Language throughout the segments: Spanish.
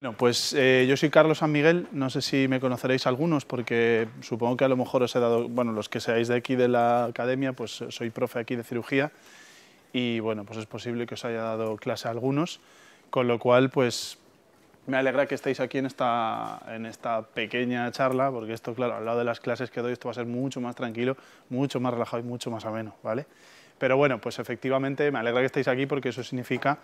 Bueno, pues eh, yo soy Carlos San Miguel, no sé si me conoceréis algunos porque supongo que a lo mejor os he dado, bueno, los que seáis de aquí de la academia, pues soy profe aquí de cirugía y bueno, pues es posible que os haya dado clase a algunos, con lo cual pues me alegra que estéis aquí en esta, en esta pequeña charla, porque esto, claro, al lado de las clases que doy, esto va a ser mucho más tranquilo, mucho más relajado y mucho más ameno, ¿vale? Pero bueno, pues efectivamente me alegra que estéis aquí porque eso significa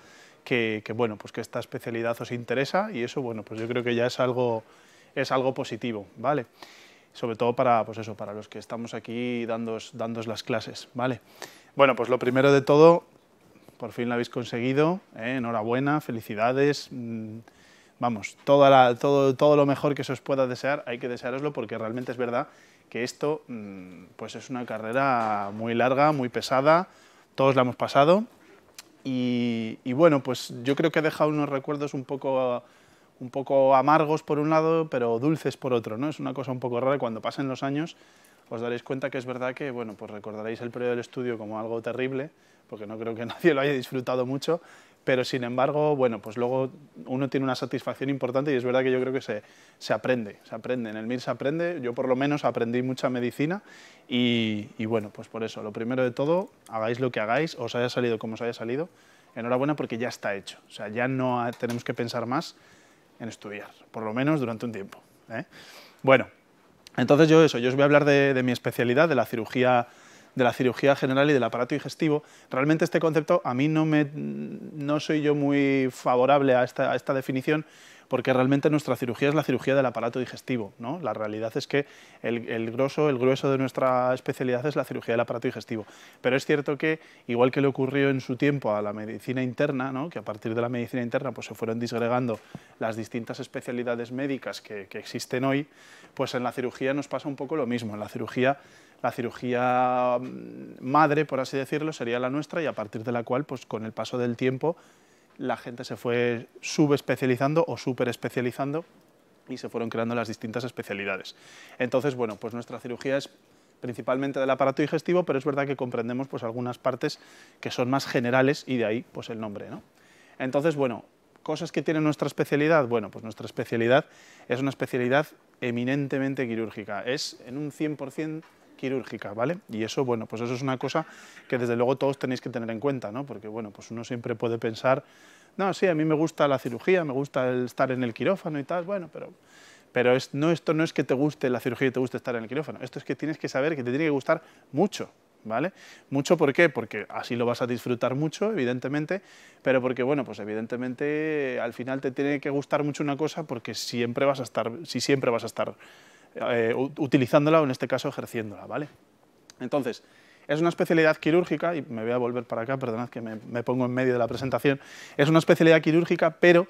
que, bueno, pues que esta especialidad os interesa y eso, bueno, pues yo creo que ya es algo, es algo positivo, ¿vale? Sobre todo para, pues eso, para los que estamos aquí dándos, las clases, ¿vale? Bueno, pues lo primero de todo, por fin lo habéis conseguido, ¿eh? enhorabuena, felicidades, mm, vamos, todo, todo lo mejor que se os pueda desear, hay que desearoslo porque realmente es verdad que esto mm, pues es una carrera muy larga, muy pesada, todos la hemos pasado y, bueno, pues yo creo que ha dejado unos recuerdos un poco, un poco amargos por un lado, pero dulces por otro, ¿no? Es una cosa un poco rara cuando pasen los años os daréis cuenta que es verdad que, bueno, pues recordaréis el periodo del estudio como algo terrible, porque no creo que nadie lo haya disfrutado mucho, pero sin embargo, bueno, pues luego uno tiene una satisfacción importante y es verdad que yo creo que se, se aprende, se aprende, en el MIR se aprende, yo por lo menos aprendí mucha medicina y, bueno, pues por eso, lo primero de todo, hagáis lo que hagáis, os haya salido como os haya salido, enhorabuena porque ya está hecho, o sea, ya no tenemos que pensar más en estudiar, por lo menos durante un tiempo. ¿eh? Bueno, entonces yo eso, yo os voy a hablar de mi especialidad, de la cirugía de la cirugía general y del aparato digestivo. Realmente este concepto a mí no, me, no soy yo muy favorable a esta, esta definición porque realmente nuestra cirugía es la cirugía del aparato digestivo. ¿no? La realidad es que el, el, grosso, el grueso de nuestra especialidad es la cirugía del aparato digestivo. Pero es cierto que, igual que le ocurrió en su tiempo a la medicina interna, ¿no? que a partir de la medicina interna pues, se fueron disgregando las distintas especialidades médicas que, que existen hoy, pues en la cirugía nos pasa un poco lo mismo. En la cirugía la cirugía mm, madre, por así decirlo, sería la nuestra y a partir de la cual, pues con el paso del tiempo, la gente se fue subespecializando o superespecializando y se fueron creando las distintas especialidades. Entonces, bueno, pues nuestra cirugía es principalmente del aparato digestivo, pero es verdad que comprendemos pues algunas partes que son más generales y de ahí pues el nombre, ¿no? Entonces, bueno, cosas que tiene nuestra especialidad, bueno, pues nuestra especialidad es una especialidad eminentemente quirúrgica, es en un 100% quirúrgica, ¿vale? Y eso, bueno, pues eso es una cosa que desde luego todos tenéis que tener en cuenta, ¿no? Porque, bueno, pues uno siempre puede pensar, no, sí, a mí me gusta la cirugía, me gusta el estar en el quirófano y tal, bueno, pero, pero es, no, esto no es que te guste la cirugía y te guste estar en el quirófano, esto es que tienes que saber que te tiene que gustar mucho, ¿vale? Mucho, ¿por qué? Porque así lo vas a disfrutar mucho, evidentemente, pero porque, bueno, pues evidentemente al final te tiene que gustar mucho una cosa porque siempre vas a estar, si siempre vas a estar eh, utilizándola o en este caso ejerciéndola, ¿vale? Entonces, es una especialidad quirúrgica, y me voy a volver para acá, perdonad que me, pongo en medio de la presentación, es una especialidad quirúrgica, pero,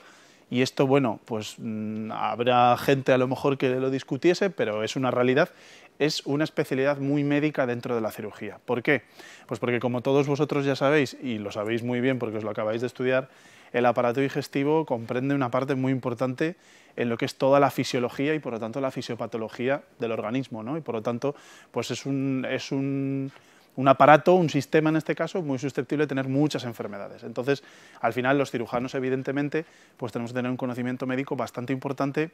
y esto, bueno, pues mm, habrá gente a lo mejor que lo discutiese, pero es una realidad, es una especialidad muy médica dentro de la cirugía. ¿Por qué? Pues porque como todos vosotros ya sabéis, y lo sabéis muy bien porque os lo acabáis de estudiar, el aparato digestivo comprende una parte muy importante en lo que es toda la fisiología y por lo tanto la fisiopatología del organismo, ¿no? Y por lo tanto, pues es un, es un, un aparato, un sistema en este caso, muy susceptible de tener muchas enfermedades. Entonces, al final los cirujanos, evidentemente, pues tenemos que tener un conocimiento médico bastante importante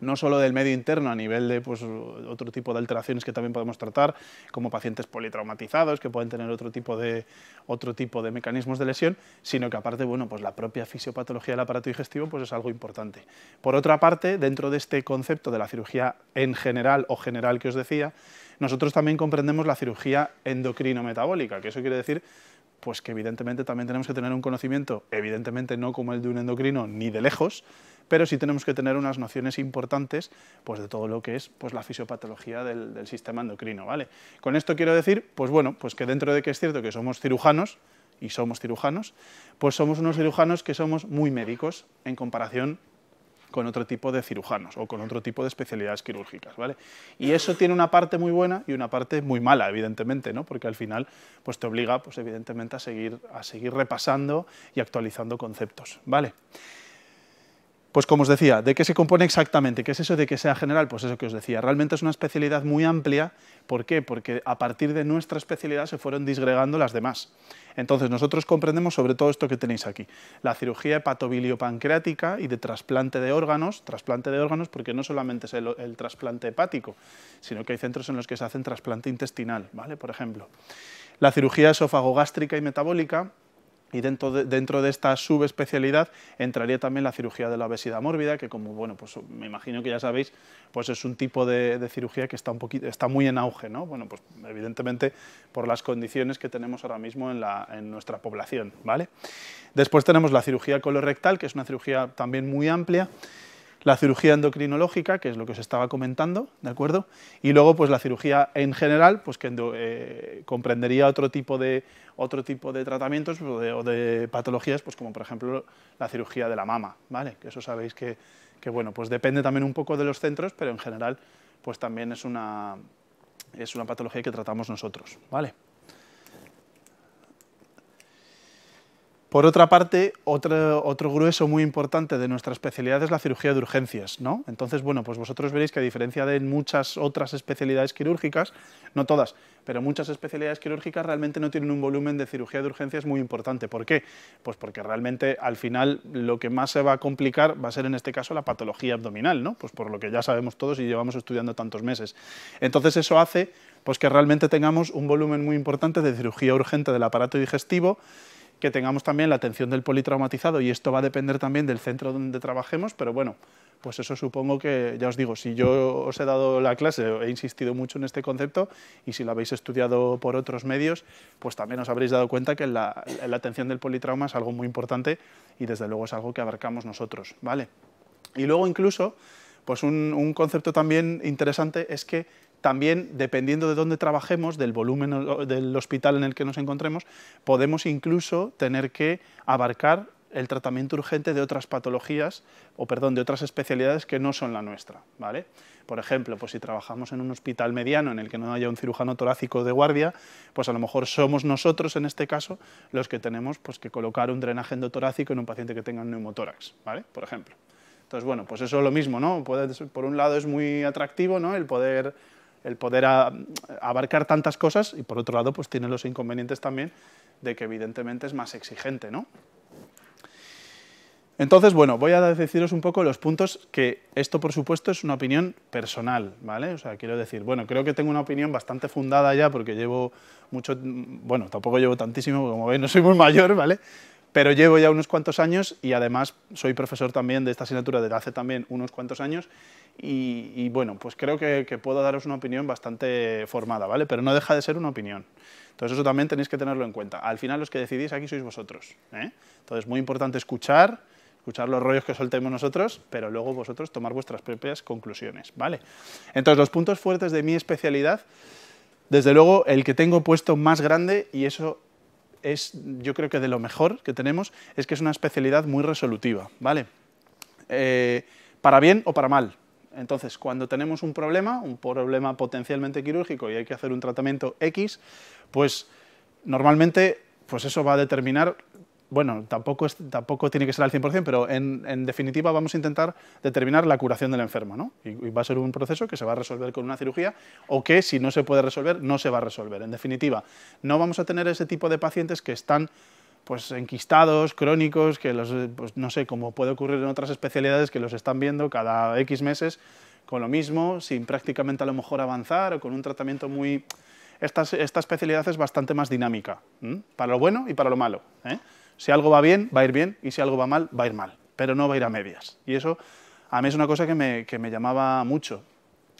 no solo del medio interno a nivel de pues, otro tipo de alteraciones que también podemos tratar, como pacientes politraumatizados que pueden tener otro tipo de, otro tipo de mecanismos de lesión, sino que aparte, bueno, pues la propia fisiopatología del aparato digestivo pues es algo importante. Por otra parte, dentro de este concepto de la cirugía en general o general que os decía, nosotros también comprendemos la cirugía endocrino-metabólica, que eso quiere decir pues que evidentemente también tenemos que tener un conocimiento, evidentemente no como el de un endocrino ni de lejos, pero sí tenemos que tener unas nociones importantes pues, de todo lo que es pues, la fisiopatología del, sistema endocrino. ¿vale? Con esto quiero decir, pues bueno, pues que dentro de que es cierto que somos cirujanos, y somos cirujanos, pues somos unos cirujanos que somos muy médicos en comparación con otro tipo de cirujanos o con otro tipo de especialidades quirúrgicas, ¿vale? Y eso tiene una parte muy buena y una parte muy mala, evidentemente, ¿no? Porque al final pues te obliga, pues evidentemente, a seguir, a seguir repasando y actualizando conceptos, ¿vale? Pues como os decía, ¿de qué se compone exactamente? ¿Qué es eso de que sea general? Pues eso que os decía, realmente es una especialidad muy amplia. ¿Por qué? Porque a partir de nuestra especialidad se fueron disgregando las demás. Entonces nosotros comprendemos sobre todo esto que tenéis aquí, la cirugía hepatobiliopancreática y de trasplante de órganos, trasplante de órganos porque no solamente es el, el trasplante hepático, sino que hay centros en los que se hacen trasplante intestinal, ¿vale? Por ejemplo. La cirugía esófago-gástrica y metabólica, y dentro de, dentro de, esta subespecialidad entraría también la cirugía de la obesidad mórbida, que como bueno, pues me imagino que ya sabéis, pues es un tipo de, cirugía que está, un poquito, está muy en auge, ¿no? Bueno, pues evidentemente por las condiciones que tenemos ahora mismo en, la, en nuestra población, ¿vale? Después tenemos la cirugía colorectal, que es una cirugía también muy amplia, la cirugía endocrinológica, que es lo que os estaba comentando, ¿de acuerdo? Y luego, pues la cirugía en general, pues que eh, comprendería otro tipo de, otro tipo de tratamientos o de, o de, patologías, pues como por ejemplo la cirugía de la mama, ¿vale? Eso sabéis que, que, bueno, pues depende también un poco de los centros, pero en general, pues también es una, es una patología que tratamos nosotros, ¿vale? Por otra parte, otro, grueso muy importante de nuestra especialidad es la cirugía de urgencias, ¿no? Entonces, bueno, pues vosotros veréis que a diferencia de muchas otras especialidades quirúrgicas, no todas, pero muchas especialidades quirúrgicas realmente no tienen un volumen de cirugía de urgencias muy importante. ¿Por qué? Pues porque realmente al final lo que más se va a complicar va a ser en este caso la patología abdominal, ¿no? Pues por lo que ya sabemos todos y llevamos estudiando tantos meses. Entonces eso hace pues que realmente tengamos un volumen muy importante de cirugía urgente del aparato digestivo, que tengamos también la atención del politraumatizado y esto va a depender también del centro donde trabajemos, pero bueno, pues eso supongo que, ya os digo, si yo os he dado la clase, he insistido mucho en este concepto y si lo habéis estudiado por otros medios, pues también os habréis dado cuenta que la, atención del politrauma es algo muy importante y desde luego es algo que abarcamos nosotros, ¿vale? Y luego incluso, pues un concepto también interesante es que también, dependiendo de dónde trabajemos, del volumen del hospital en el que nos encontremos, podemos incluso tener que abarcar el tratamiento urgente de otras patologías, o perdón, de otras especialidades que no son la nuestra, ¿vale? Por ejemplo, pues si trabajamos en un hospital mediano en el que no haya un cirujano torácico de guardia, pues a lo mejor somos nosotros, en este caso, los que tenemos pues, que colocar un drenaje endotorácico en un paciente que tenga un neumotórax, ¿vale? Por ejemplo. Entonces, bueno, pues eso es lo mismo, ¿no? Por un lado es muy atractivo, ¿no? El poder el poder abarcar tantas cosas y por otro lado pues tiene los inconvenientes también de que evidentemente es más exigente, ¿no? Entonces, bueno, voy a deciros un poco los puntos que esto, por supuesto, es una opinión personal, ¿vale? O sea, quiero decir, bueno, creo que tengo una opinión bastante fundada ya porque llevo mucho, bueno, tampoco llevo tantísimo, como veis, no soy muy mayor, ¿vale? Pero llevo ya unos cuantos años y además soy profesor también de esta asignatura desde hace también unos cuantos años y, bueno, pues creo que, que, puedo daros una opinión bastante formada, ¿vale? Pero no deja de ser una opinión. Entonces eso también tenéis que tenerlo en cuenta. Al final los que decidís aquí sois vosotros. ¿eh? Entonces muy importante escuchar, escuchar los rollos que soltemos nosotros, pero luego vosotros tomar vuestras propias conclusiones, ¿vale? Entonces los puntos fuertes de mi especialidad, desde luego el que tengo puesto más grande, y eso es yo creo que de lo mejor que tenemos, es que es una especialidad muy resolutiva, ¿vale? Eh, para bien o para mal, entonces, cuando tenemos un problema, un problema potencialmente quirúrgico y hay que hacer un tratamiento X, pues normalmente pues eso va a determinar, bueno, tampoco, tampoco tiene que ser al 100%, pero en, en, definitiva vamos a intentar determinar la curación del enfermo, ¿no? Y, va a ser un proceso que se va a resolver con una cirugía o que si no se puede resolver, no se va a resolver. En definitiva, no vamos a tener ese tipo de pacientes que están pues enquistados, crónicos, que los, pues no sé, como puede ocurrir en otras especialidades que los están viendo cada X meses con lo mismo, sin prácticamente a lo mejor avanzar o con un tratamiento muy... Esta, esta especialidad es bastante más dinámica, para lo bueno y para lo malo. ¿eh? Si algo va bien, va a ir bien, y si algo va mal, va a ir mal, pero no va a ir a medias. Y eso a mí es una cosa que me, que me llamaba mucho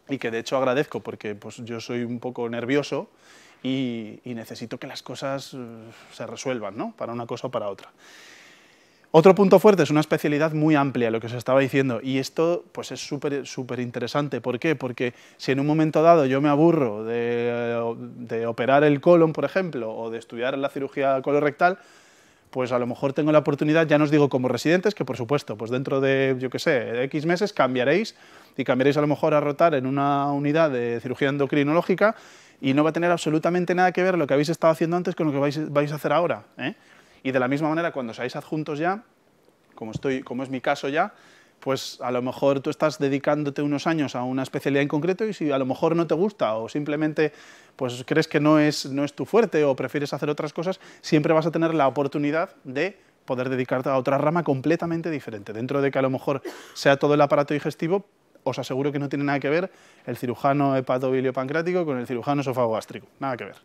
y que de hecho agradezco porque pues, yo soy un poco nervioso y, y, necesito que las cosas uh, se resuelvan, ¿no? Para una cosa o para otra. Otro punto fuerte es una especialidad muy amplia, lo que os estaba diciendo, y esto pues es súper súper interesante. ¿Por qué? Porque si en un momento dado yo me aburro de, de, operar el colon, por ejemplo, o de estudiar la cirugía colorectal, pues a lo mejor tengo la oportunidad, ya no os digo como residentes, que por supuesto, pues dentro de, yo qué sé, de X meses cambiaréis y cambiaréis a lo mejor a rotar en una unidad de cirugía endocrinológica y no va a tener absolutamente nada que ver lo que habéis estado haciendo antes con lo que vais, a hacer ahora. ¿eh? Y de la misma manera, cuando seáis adjuntos ya, como, estoy, como es mi caso ya, pues a lo mejor tú estás dedicándote unos años a una especialidad en concreto y si a lo mejor no te gusta o simplemente pues crees que no es, no es tu fuerte o prefieres hacer otras cosas, siempre vas a tener la oportunidad de poder dedicarte a otra rama completamente diferente. Dentro de que a lo mejor sea todo el aparato digestivo, os aseguro que no tiene nada que ver el cirujano hepatobiliopancrático con el cirujano esofagogástrico, nada que ver.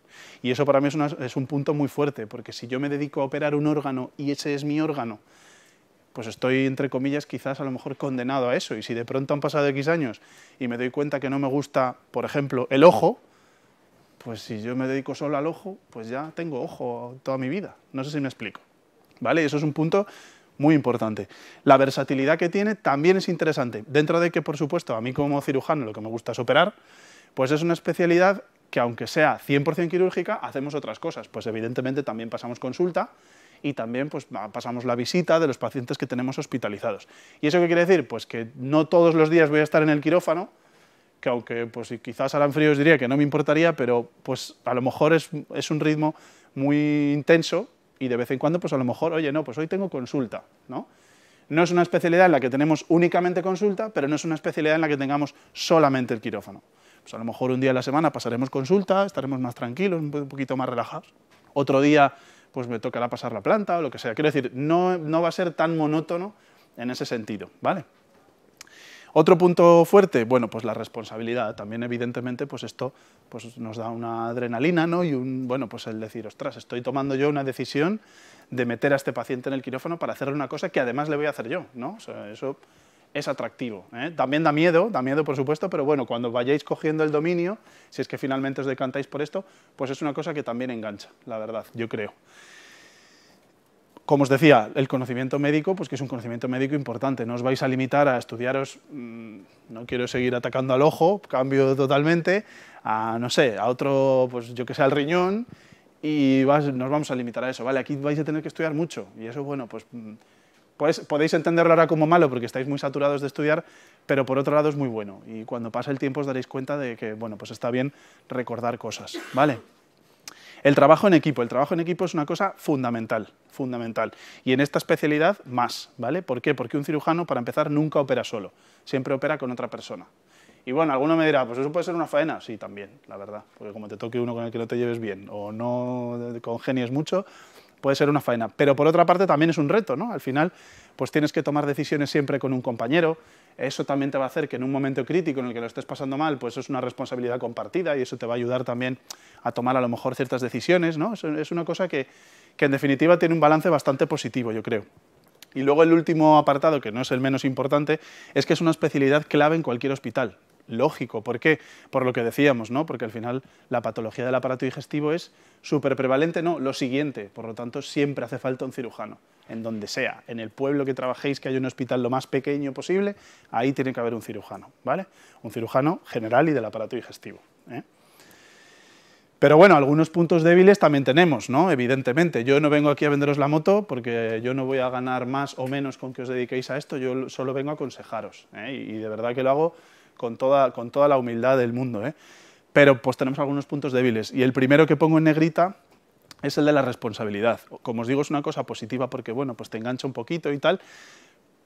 Y eso para mí es, es un punto muy fuerte, porque si yo me dedico a operar un órgano y ese es mi órgano, pues estoy, entre comillas, quizás a lo mejor condenado a eso. Y si de pronto han pasado X años y me doy cuenta que no me gusta, por ejemplo, el ojo, pues si yo me dedico solo al ojo, pues ya tengo ojo toda mi vida. No sé si me explico. ¿Vale? Eso es un punto muy importante. La versatilidad que tiene también es interesante. Dentro de que, por supuesto, a mí como cirujano lo que me gusta es operar, pues es una especialidad que aunque sea 100% quirúrgica, hacemos otras cosas. Pues evidentemente también pasamos consulta, y también pues, pasamos la visita de los pacientes que tenemos hospitalizados. ¿Y eso qué quiere decir? Pues que no todos los días voy a estar en el quirófano, que aunque pues, quizás harán frío os diría que no me importaría, pero pues a lo mejor es, es, un ritmo muy intenso y de vez en cuando pues a lo mejor, oye, no, pues hoy tengo consulta, ¿no? No es una especialidad en la que tenemos únicamente consulta, pero no es una especialidad en la que tengamos solamente el quirófano. Pues a lo mejor un día a la semana pasaremos consulta, estaremos más tranquilos, un poquito más relajados. Otro día pues me tocará pasar la planta o lo que sea. Quiero decir, no, no va a ser tan monótono en ese sentido, ¿vale? Otro punto fuerte, bueno, pues la responsabilidad. También, evidentemente, pues esto pues nos da una adrenalina, ¿no? Y un, bueno, pues el decir, ostras, estoy tomando yo una decisión de meter a este paciente en el quirófano para hacerle una cosa que además le voy a hacer yo, ¿no? O sea, eso es atractivo. ¿eh? También da miedo, da miedo por supuesto, pero bueno, cuando vayáis cogiendo el dominio, si es que finalmente os decantáis por esto, pues es una cosa que también engancha, la verdad, yo creo. Como os decía, el conocimiento médico, pues que es un conocimiento médico importante, no os vais a limitar a estudiaros, mm, no quiero seguir atacando al ojo, cambio totalmente, a, no sé, a otro, pues yo que sé, al riñón, y nos vamos a limitar a eso, ¿vale? Aquí vais a tener que estudiar mucho, y eso, bueno, pues mm, pues, podéis entenderlo ahora como malo porque estáis muy saturados de estudiar, pero por otro lado es muy bueno. Y cuando pasa el tiempo os daréis cuenta de que, bueno, pues está bien recordar cosas, ¿vale? El trabajo en equipo. El trabajo en equipo es una cosa fundamental, fundamental. Y en esta especialidad más, ¿vale? ¿Por qué? Porque un cirujano, para empezar, nunca opera solo. Siempre opera con otra persona. Y bueno, alguno me dirá, pues eso puede ser una faena. Sí, también, la verdad. Porque como te toque uno con el que no te lleves bien o no congenies mucho, puede ser una faena. Pero por otra parte también es un reto, ¿no? Al final, pues tienes que tomar decisiones siempre con un compañero. Eso también te va a hacer que en un momento crítico en el que lo estés pasando mal, pues es una responsabilidad compartida y eso te va a ayudar también a tomar a lo mejor ciertas decisiones, ¿no? Es una cosa que, que en definitiva tiene un balance bastante positivo, yo creo. Y luego el último apartado, que no es el menos importante, es que es una especialidad clave en cualquier hospital lógico. ¿Por qué? Por lo que decíamos, ¿no? Porque al final la patología del aparato digestivo es súper prevalente, no, lo siguiente. Por lo tanto, siempre hace falta un cirujano, en donde sea. En el pueblo que trabajéis, que haya un hospital lo más pequeño posible, ahí tiene que haber un cirujano, ¿vale? Un cirujano general y del aparato digestivo. ¿eh? Pero bueno, algunos puntos débiles también tenemos, ¿no? Evidentemente. Yo no vengo aquí a venderos la moto porque yo no voy a ganar más o menos con que os dediquéis a esto, yo solo vengo a aconsejaros. ¿eh? Y de verdad que lo hago con toda, con toda la humildad del mundo. ¿eh? Pero pues tenemos algunos puntos débiles. Y el primero que pongo en negrita es el de la responsabilidad. Como os digo, es una cosa positiva porque, bueno, pues te engancha un poquito y tal,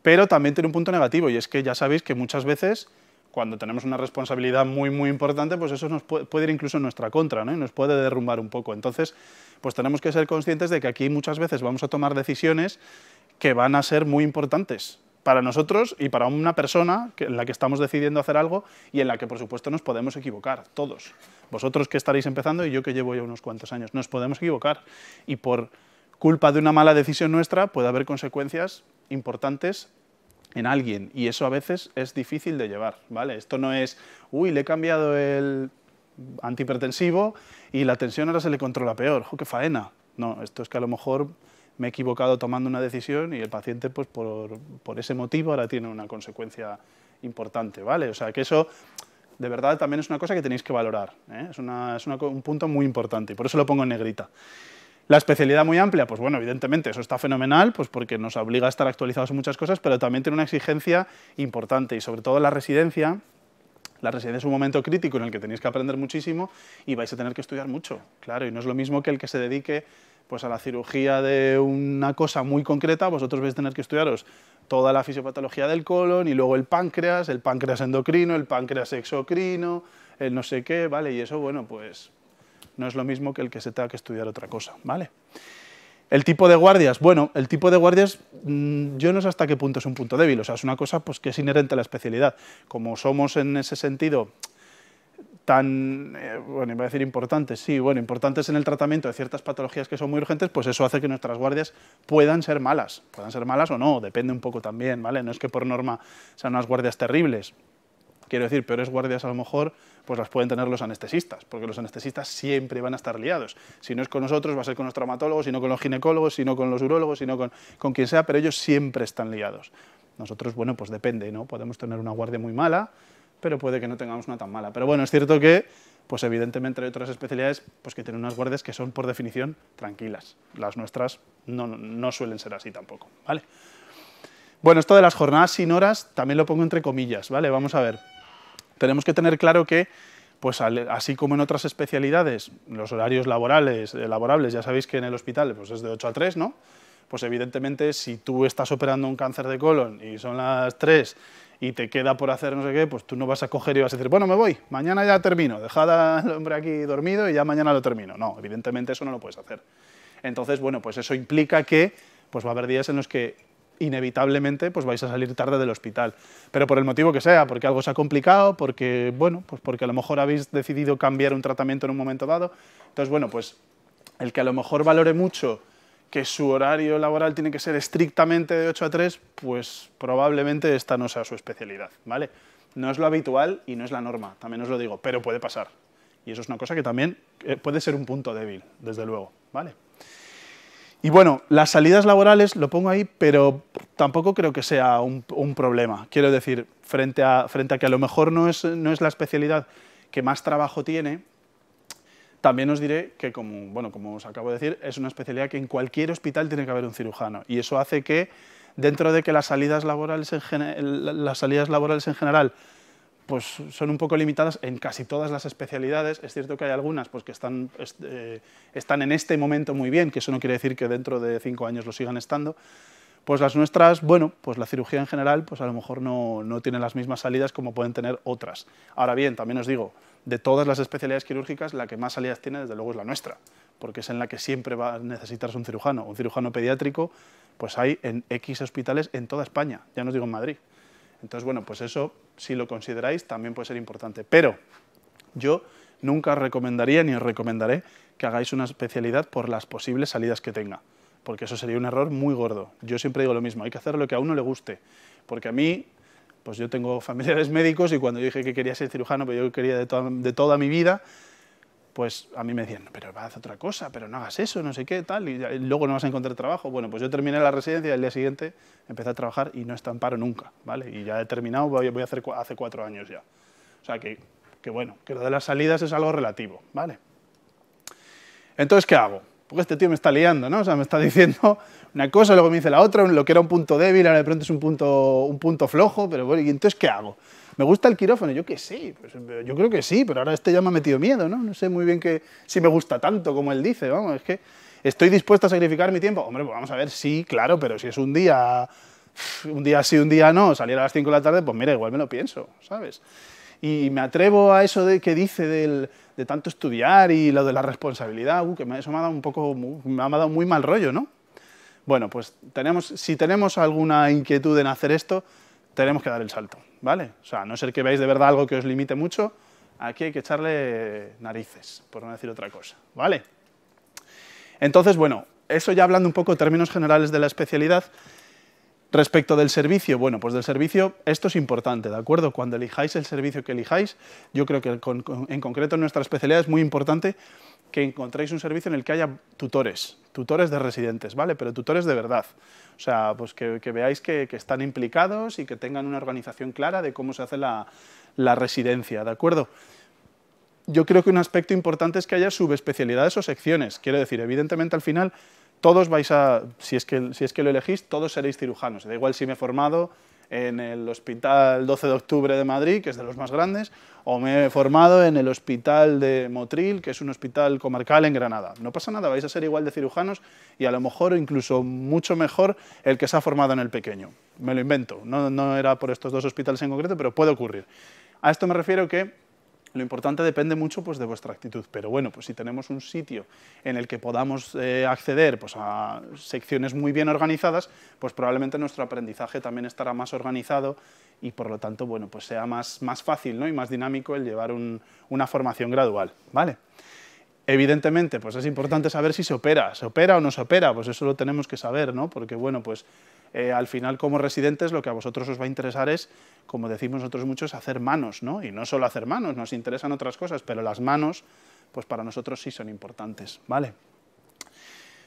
pero también tiene un punto negativo y es que ya sabéis que muchas veces cuando tenemos una responsabilidad muy, muy importante, pues eso nos puede, ir incluso en nuestra contra, ¿no? y nos puede derrumbar un poco. Entonces, pues tenemos que ser conscientes de que aquí muchas veces vamos a tomar decisiones que van a ser muy importantes para nosotros y para una persona en la que estamos decidiendo hacer algo y en la que, por supuesto, nos podemos equivocar, todos. Vosotros que estaréis empezando y yo que llevo ya unos cuantos años, nos podemos equivocar. Y por culpa de una mala decisión nuestra puede haber consecuencias importantes en alguien y eso a veces es difícil de llevar, ¿vale? Esto no es, uy, le he cambiado el antihipertensivo y la tensión ahora se le controla peor, ¡jo, qué faena! No, esto es que a lo mejor me he equivocado tomando una decisión y el paciente, pues por, por ese motivo, ahora tiene una consecuencia importante, ¿vale? O sea, que eso, de verdad, también es una cosa que tenéis que valorar, ¿eh? es, una, es un punto muy importante y por eso lo pongo en negrita. La especialidad muy amplia, pues bueno, evidentemente eso está fenomenal, pues porque nos obliga a estar actualizados en muchas cosas, pero también tiene una exigencia importante y sobre todo la residencia, La residencia es un momento crítico en el que tenéis que aprender muchísimo y vais a tener que estudiar mucho, claro, y no es lo mismo que el que se dedique pues a la cirugía de una cosa muy concreta, vosotros vais a tener que estudiaros toda la fisiopatología del colon y luego el páncreas, el páncreas endocrino, el páncreas exocrino, el no sé qué, ¿vale? Y eso, bueno, pues no es lo mismo que el que se tenga que estudiar otra cosa, ¿vale? El tipo de guardias, bueno, el tipo de guardias mm, yo no sé hasta qué punto es un punto débil, o sea, es una cosa pues, que es inherente a la especialidad. Como somos en ese sentido tan, eh, bueno, iba a decir importantes, sí, bueno, importantes en el tratamiento de ciertas patologías que son muy urgentes, pues eso hace que nuestras guardias puedan ser malas, puedan ser malas o no, depende un poco también, ¿vale? No es que por norma sean unas guardias terribles, quiero decir, peores guardias a lo mejor pues las pueden tener los anestesistas, porque los anestesistas siempre van a estar liados. Si no es con nosotros, va a ser con los traumatólogos, si no con los ginecólogos, si no con los urólogos, si no con, con quien sea, pero ellos siempre están liados. Nosotros, bueno, pues depende, ¿no? Podemos tener una guardia muy mala, pero puede que no tengamos una tan mala. Pero bueno, es cierto que, pues evidentemente hay otras especialidades pues que tienen unas guardias que son por definición tranquilas. Las nuestras no, no suelen ser así tampoco, ¿vale? Bueno, esto de las jornadas sin horas también lo pongo entre comillas, ¿vale? Vamos a ver. Tenemos que tener claro que, pues así como en otras especialidades, los horarios laborales, eh, laborables, ya sabéis que en el hospital pues es de 8 a 3, ¿no? Pues evidentemente si tú estás operando un cáncer de colon y son las 3 y te queda por hacer no sé qué, pues tú no vas a coger y vas a decir, bueno, me voy, mañana ya termino, dejad al hombre aquí dormido y ya mañana lo termino. No, evidentemente eso no lo puedes hacer. Entonces, bueno, pues eso implica que pues va a haber días en los que inevitablemente pues vais a salir tarde del hospital. Pero por el motivo que sea, porque algo se ha complicado, porque, bueno, pues porque a lo mejor habéis decidido cambiar un tratamiento en un momento dado. Entonces, bueno, pues el que a lo mejor valore mucho que su horario laboral tiene que ser estrictamente de 8 a 3, pues probablemente esta no sea su especialidad, ¿vale? No es lo habitual y no es la norma, también os lo digo, pero puede pasar. Y eso es una cosa que también eh, puede ser un punto débil, desde luego, ¿vale? Y bueno, las salidas laborales lo pongo ahí, pero tampoco creo que sea un, problema. Quiero decir, frente a, frente a que a lo mejor no es, no es la especialidad que más trabajo tiene, también os diré que, como, bueno, como os acabo de decir, es una especialidad que en cualquier hospital tiene que haber un cirujano. Y eso hace que, dentro de que las salidas laborales en, general pues son un poco limitadas en casi todas las especialidades. Es cierto que hay algunas pues, que están, eh, están en este momento muy bien, que eso no quiere decir que dentro de cinco años lo sigan estando. Pues las nuestras, bueno, pues la cirugía en general, pues a lo mejor no, no tiene las mismas salidas como pueden tener otras. Ahora bien, también os digo, de todas las especialidades quirúrgicas, la que más salidas tiene, desde luego, es la nuestra, porque es en la que siempre va a necesitarse un cirujano. Un cirujano pediátrico, pues hay en X hospitales en toda España, ya no os digo en Madrid. Entonces, bueno, pues eso, si lo consideráis, también puede ser importante. Pero yo nunca recomendaría ni os recomendaré que hagáis una especialidad por las posibles salidas que tenga, porque eso sería un error muy gordo. Yo siempre digo lo mismo, hay que hacer lo que a uno le guste, porque a mí, pues yo tengo familiares médicos y cuando yo dije que quería ser cirujano, pues yo quería de, toda mi vida, pues a mí me decían, pero vas a hacer otra cosa, pero no hagas eso, no sé qué, tal, y, luego no vas a encontrar trabajo. Bueno, pues yo terminé la residencia y al día siguiente empecé a trabajar y no está paro nunca, ¿vale? Y ya he terminado, voy, a hacer hace cuatro años ya. O sea que, que bueno, que lo de las salidas es algo relativo, ¿vale? Entonces, ¿qué hago? Porque este tío me está liando, ¿no? O sea, me está diciendo una cosa, luego me dice la otra, lo que era un punto débil, ahora de pronto es un punto, un punto flojo, pero bueno, ¿y entonces qué hago? ¿Me gusta el quirófano? Yo que sí, pues, yo creo que sí, pero ahora este ya me ha metido miedo, ¿no? No sé muy bien que, si me gusta tanto como él dice, vamos, es que estoy dispuesto a sacrificar mi tiempo. Hombre, pues vamos a ver, sí, claro, pero si es un día, un día sí, un día no, salir a las 5 de la tarde, pues mira, igual me lo pienso, ¿sabes? Y me atrevo a eso de que dice de tanto estudiar y lo de la responsabilidad, uh, que eso me ha dado un poco, me ha dado muy mal rollo, ¿no? Bueno, pues tenemos, si tenemos alguna inquietud en hacer esto, tenemos que dar el salto, ¿vale? O sea, a no ser que veáis de verdad algo que os limite mucho, aquí hay que echarle narices, por no decir otra cosa, ¿vale? Entonces, bueno, eso ya hablando un poco en términos generales de la especialidad, Respecto del servicio, bueno, pues del servicio, esto es importante, ¿de acuerdo? Cuando elijáis el servicio que elijáis, yo creo que en concreto en nuestra especialidad es muy importante que encontréis un servicio en el que haya tutores, tutores de residentes, ¿vale? Pero tutores de verdad. O sea, pues que, veáis que, están implicados y que tengan una organización clara de cómo se hace la, residencia, ¿de acuerdo? Yo creo que un aspecto importante es que haya subespecialidades o secciones. Quiero decir, evidentemente al final todos vais a, si es, que, si es que lo elegís, todos seréis cirujanos. Da igual si me he formado en el Hospital 12 de Octubre de Madrid, que es de los más grandes, o me he formado en el Hospital de Motril, que es un hospital comarcal en Granada. No pasa nada, vais a ser igual de cirujanos y a lo mejor incluso mucho mejor el que se ha formado en el pequeño. Me lo invento, no, no era por estos dos hospitales en concreto, pero puede ocurrir. A esto me refiero que lo importante depende mucho pues, de vuestra actitud, pero bueno, pues si tenemos un sitio en el que podamos eh, acceder pues, a secciones muy bien organizadas, pues probablemente nuestro aprendizaje también estará más organizado y por lo tanto, bueno, pues sea más, más fácil ¿no? y más dinámico el llevar una formación gradual, ¿vale? Evidentemente, pues es importante saber si se opera, se opera o no se opera, pues eso lo tenemos que saber, ¿no? Porque, bueno, pues eh, al final como residentes lo que a vosotros os va a interesar es, como decimos nosotros muchos, hacer manos, ¿no? Y no solo hacer manos, nos interesan otras cosas, pero las manos, pues para nosotros sí son importantes, ¿vale?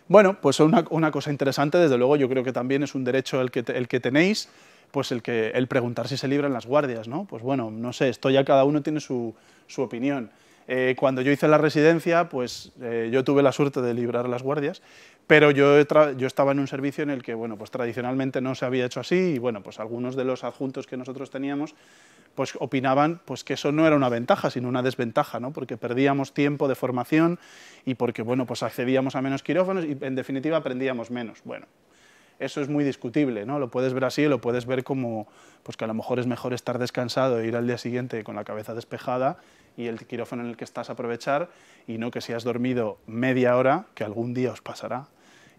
Bueno, pues una, cosa interesante, desde luego, yo creo que también es un derecho el que, el que tenéis, pues el, que, el preguntar si se libran las guardias, ¿no? Pues bueno, no sé, esto ya cada uno tiene su, su opinión. Eh, cuando yo hice la residencia, pues eh, yo tuve la suerte de librar las guardias, pero yo, estaba en un servicio en el que, bueno, pues tradicionalmente no se había hecho así y, bueno, pues algunos de los adjuntos que nosotros teníamos, pues opinaban pues que eso no era una ventaja, sino una desventaja, ¿no? Porque perdíamos tiempo de formación y porque, bueno, pues accedíamos a menos quirófanos y, en definitiva, aprendíamos menos. Bueno, eso es muy discutible, ¿no? Lo puedes ver así, lo puedes ver como pues que a lo mejor es mejor estar descansado e ir al día siguiente con la cabeza despejada y el quirófano en el que estás aprovechar y no que si has dormido media hora, que algún día os pasará,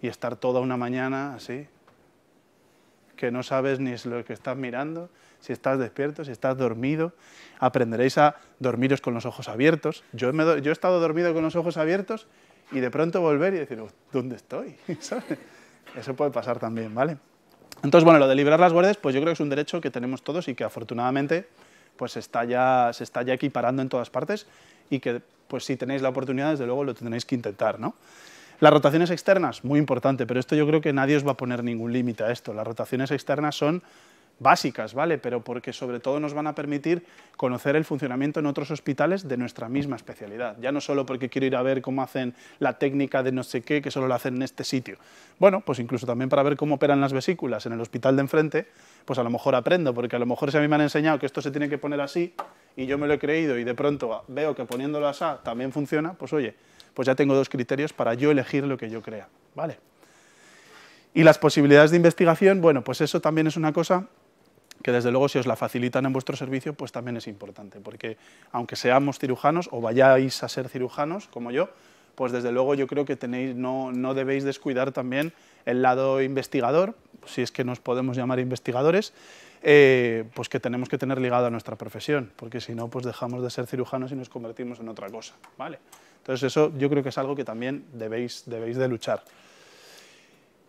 y estar toda una mañana así, que no sabes ni lo que estás mirando, si estás despierto, si estás dormido, aprenderéis a dormiros con los ojos abiertos. Yo, yo he estado dormido con los ojos abiertos y de pronto volver y decir, ¿dónde estoy? Eso puede pasar también, ¿vale? Entonces, bueno, lo de liberar las guardias, pues yo creo que es un derecho que tenemos todos y que afortunadamente pues está ya, se está ya equiparando en todas partes y que pues si tenéis la oportunidad, desde luego lo tenéis que intentar. ¿no? Las rotaciones externas, muy importante, pero esto yo creo que nadie os va a poner ningún límite a esto. Las rotaciones externas son básicas, ¿vale? Pero porque sobre todo nos van a permitir conocer el funcionamiento en otros hospitales de nuestra misma especialidad. Ya no solo porque quiero ir a ver cómo hacen la técnica de no sé qué, que solo lo hacen en este sitio. Bueno, pues incluso también para ver cómo operan las vesículas en el hospital de enfrente, pues a lo mejor aprendo, porque a lo mejor si a mí me han enseñado que esto se tiene que poner así y yo me lo he creído y de pronto veo que poniéndolo así también funciona, pues oye, pues ya tengo dos criterios para yo elegir lo que yo crea, ¿vale? Y las posibilidades de investigación, bueno, pues eso también es una cosa que desde luego si os la facilitan en vuestro servicio, pues también es importante, porque aunque seamos cirujanos o vayáis a ser cirujanos, como yo, pues desde luego yo creo que tenéis, no, no debéis descuidar también el lado investigador, si es que nos podemos llamar investigadores, eh, pues que tenemos que tener ligado a nuestra profesión, porque si no, pues dejamos de ser cirujanos y nos convertimos en otra cosa, ¿vale? Entonces eso yo creo que es algo que también debéis, debéis de luchar.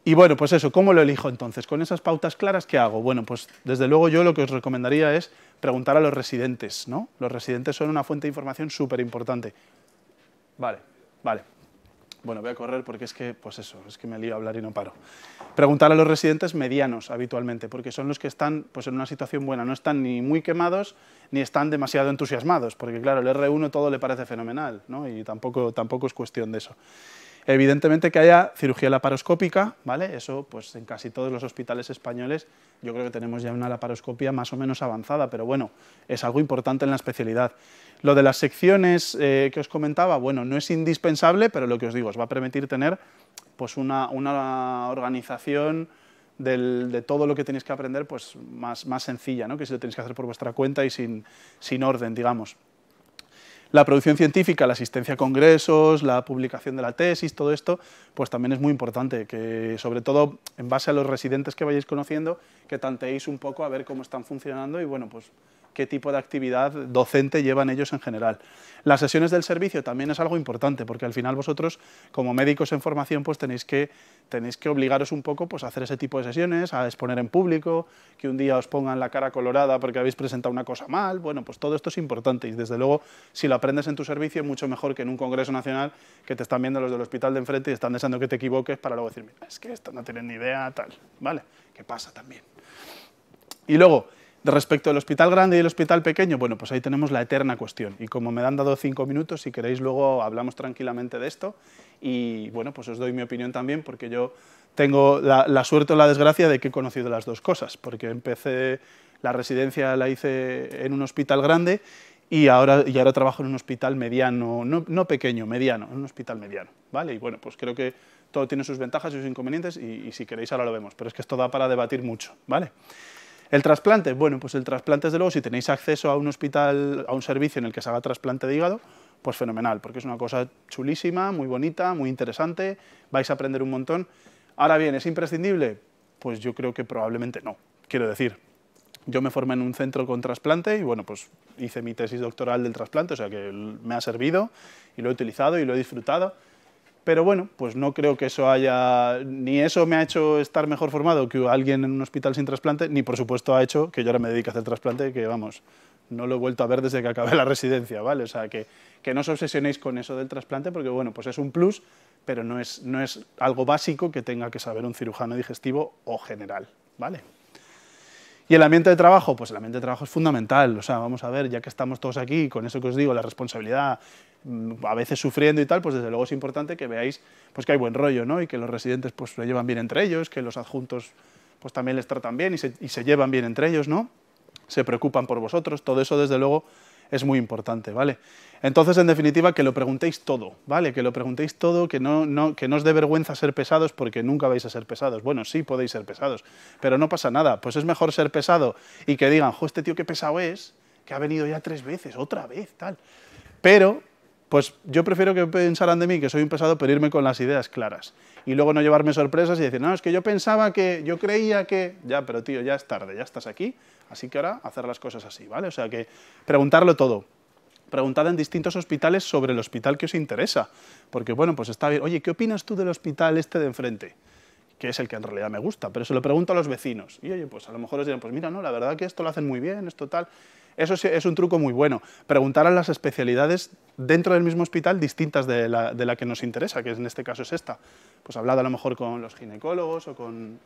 Y bueno, pues eso, ¿cómo lo elijo entonces? Con esas pautas claras, ¿qué hago? Bueno, pues desde luego yo lo que os recomendaría es preguntar a los residentes, ¿no? Los residentes son una fuente de información súper importante. Vale, vale. Bueno, voy a correr porque es que, pues eso, es que me lío a hablar y no paro. Preguntar a los residentes medianos habitualmente, porque son los que están pues, en una situación buena, no están ni muy quemados ni están demasiado entusiasmados, porque claro, el R1 todo le parece fenomenal, ¿no? Y tampoco, tampoco es cuestión de eso. Evidentemente que haya cirugía laparoscópica, ¿vale? Eso pues en casi todos los hospitales españoles yo creo que tenemos ya una laparoscopia más o menos avanzada, pero bueno, es algo importante en la especialidad. Lo de las secciones eh, que os comentaba, bueno, no es indispensable, pero lo que os digo, os va a permitir tener pues una, organización de todo lo que tenéis que aprender pues más, más sencilla, ¿no? que si lo tenéis que hacer por vuestra cuenta y sin, sin orden, digamos. La producción científica, la asistencia a congresos, la publicación de la tesis, todo esto, pues también es muy importante, que sobre todo en base a los residentes que vayáis conociendo, que tanteéis un poco a ver cómo están funcionando y bueno, pues qué tipo de actividad docente llevan ellos en general. Las sesiones del servicio también es algo importante, porque al final vosotros, como médicos en formación, pues tenéis que, tenéis que obligaros un poco pues, a hacer ese tipo de sesiones, a exponer en público, que un día os pongan la cara colorada porque habéis presentado una cosa mal, bueno, pues todo esto es importante y desde luego si lo aprendes en tu servicio, mucho mejor que en un congreso nacional que te están viendo los del hospital de enfrente y están deseando que te equivoques para luego decirme, es que esto no tienen ni idea, tal, ¿vale? ¿Qué pasa también? Y luego, Respecto al hospital grande y el hospital pequeño, bueno, pues ahí tenemos la eterna cuestión. Y como me han dado cinco minutos, si queréis luego hablamos tranquilamente de esto. Y bueno, pues os doy mi opinión también, porque yo tengo la, suerte o la desgracia de que he conocido las dos cosas, porque empecé, la residencia la hice en un hospital grande y ahora, y ahora trabajo en un hospital mediano, no, pequeño, mediano, un hospital mediano, ¿vale? Y bueno, pues creo que todo tiene sus ventajas y sus inconvenientes y, si queréis ahora lo vemos, pero es que esto da para debatir mucho, ¿vale? El trasplante, bueno, pues el trasplante, desde luego, si tenéis acceso a un hospital, a un servicio en el que se haga trasplante de hígado, pues fenomenal, porque es una cosa chulísima, muy bonita, muy interesante, vais a aprender un montón. Ahora bien, ¿es imprescindible? Pues yo creo que probablemente no. Quiero decir, yo me formé en un centro con trasplante y bueno, pues hice mi tesis doctoral del trasplante, o sea que me ha servido y lo he utilizado y lo he disfrutado. Pero bueno, pues no creo que eso haya, ni eso me ha hecho estar mejor formado que alguien en un hospital sin trasplante, ni por supuesto ha hecho que yo ahora me dedique a hacer trasplante, que vamos, no lo he vuelto a ver desde que acabé la residencia, ¿vale? O sea, que, que no os obsesionéis con eso del trasplante, porque bueno, pues es un plus, pero no es, no es algo básico que tenga que saber un cirujano digestivo o general, ¿vale? Y el ambiente de trabajo, pues el ambiente de trabajo es fundamental. O sea, vamos a ver, ya que estamos todos aquí, con eso que os digo, la responsabilidad, mm, a veces sufriendo y tal, pues desde luego es importante que veáis pues que hay buen rollo, ¿no? Y que los residentes pues se llevan bien entre ellos, que los adjuntos pues también les tratan bien y se, y se llevan bien entre ellos, ¿no? Se preocupan por vosotros, todo eso desde luego es muy importante, ¿vale? Entonces, en definitiva, que lo preguntéis todo, ¿vale? Que lo preguntéis todo, que no, no, que no os dé vergüenza ser pesados porque nunca vais a ser pesados. Bueno, sí podéis ser pesados, pero no pasa nada. Pues es mejor ser pesado y que digan, jo, este tío qué pesado es, que ha venido ya tres veces, otra vez, tal. Pero, pues yo prefiero que pensaran de mí que soy un pesado, pero irme con las ideas claras. Y luego no llevarme sorpresas y decir, no, es que yo pensaba que, yo creía que... Ya, pero tío, ya es tarde, ya estás aquí, así que ahora hacer las cosas así, ¿vale? O sea que preguntarlo todo preguntad en distintos hospitales sobre el hospital que os interesa. Porque, bueno, pues está bien. Oye, ¿qué opinas tú del hospital este de enfrente? que es el que en realidad me gusta, pero se lo pregunto a los vecinos. Y oye, pues a lo mejor os dirán, pues mira, no, la verdad que esto lo hacen muy bien, esto tal. Eso es un truco muy bueno. Preguntar a las especialidades dentro del mismo hospital distintas de la, de la que nos interesa, que en este caso es esta. Pues hablad a lo mejor con los ginecólogos o con,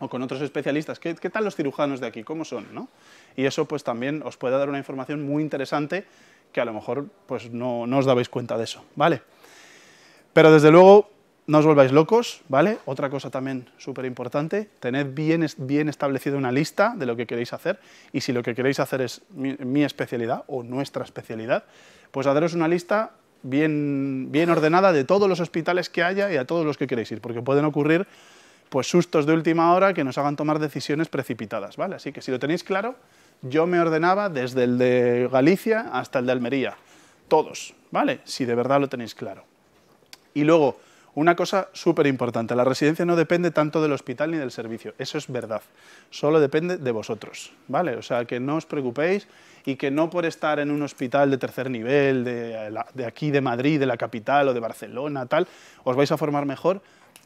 o con otros especialistas. ¿Qué, ¿Qué, tal los cirujanos de aquí? ¿Cómo son? ¿no? Y eso pues también os puede dar una información muy interesante que a lo mejor pues no, no os dabais cuenta de eso, ¿vale? Pero desde luego no os volváis locos, ¿vale? Otra cosa también súper importante, tened bien, bien establecida una lista de lo que queréis hacer y si lo que queréis hacer es mi, especialidad o nuestra especialidad, pues haceros una lista bien, bien ordenada de todos los hospitales que haya y a todos los que queréis ir, porque pueden ocurrir pues sustos de última hora que nos hagan tomar decisiones precipitadas, ¿vale? Así que si lo tenéis claro, yo me ordenaba desde el de Galicia hasta el de Almería, todos, ¿vale? Si de verdad lo tenéis claro. Y luego, una cosa súper importante, la residencia no depende tanto del hospital ni del servicio, eso es verdad, solo depende de vosotros, ¿vale? O sea, que no os preocupéis y que no por estar en un hospital de tercer nivel, de, de aquí de Madrid, de la capital o de Barcelona, tal, os vais a formar mejor,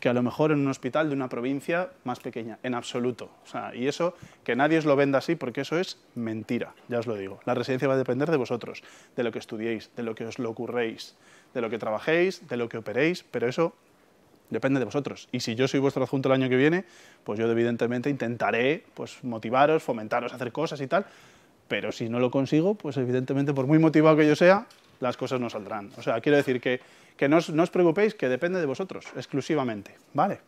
que a lo mejor en un hospital de una provincia más pequeña, en absoluto. O sea, y eso, que nadie os lo venda así, porque eso es mentira, ya os lo digo. La residencia va a depender de vosotros, de lo que estudiéis, de lo que os lo ocurréis, de lo que trabajéis, de lo que operéis, pero eso depende de vosotros. Y si yo soy vuestro adjunto el año que viene, pues yo evidentemente intentaré pues, motivaros, fomentaros hacer cosas y tal, pero si no lo consigo, pues evidentemente por muy motivado que yo sea, las cosas no saldrán. O sea, quiero decir que que no os, preocupéis, que depende de vosotros, exclusivamente, ¿vale?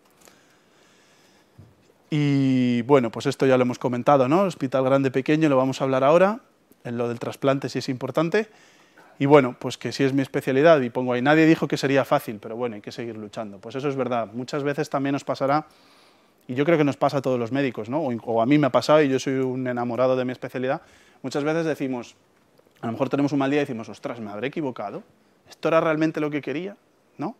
Y bueno, pues esto ya lo hemos comentado, ¿no? Hospital grande, pequeño, lo vamos a hablar ahora, en lo del trasplante si es importante. Y bueno, pues que si es mi especialidad, y pongo ahí, nadie dijo que sería fácil, pero bueno, hay que seguir luchando. Pues eso es verdad, muchas veces también nos pasará, y yo creo que nos pasa a todos los médicos, ¿no? O, a mí me ha pasado, y yo soy un enamorado de mi especialidad, muchas veces decimos, a lo mejor tenemos un mal día y decimos, ostras, me habré equivocado, ¿Esto era realmente lo que quería? ¿No?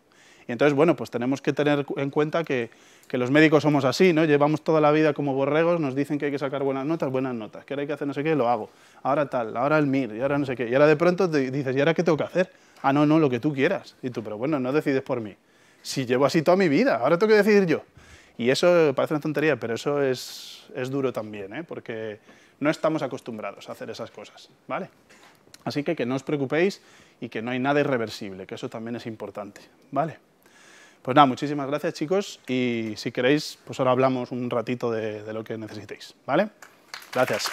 Y entonces, bueno, pues tenemos que tener en cuenta que, los médicos somos así, ¿no? Llevamos toda la vida como borregos, nos dicen que hay que sacar buenas notas, buenas notas, que ahora hay que hacer no sé qué, lo hago. Ahora tal, ahora el MIR, y ahora no sé qué. Y ahora de pronto te dices, ¿y ahora qué tengo que hacer? Ah, no, no, lo que tú quieras. Y tú, pero bueno, no decides por mí. Si llevo así toda mi vida, ahora tengo que decidir yo. Y eso parece una tontería, pero eso es, es duro también, ¿eh? porque no estamos acostumbrados a hacer esas cosas, ¿vale? Así que que no os preocupéis y que no hay nada irreversible, que eso también es importante, ¿vale? Pues nada, muchísimas gracias chicos y si queréis, pues ahora hablamos un ratito de, lo que necesitéis, ¿vale? Gracias.